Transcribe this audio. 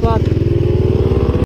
бесплатно.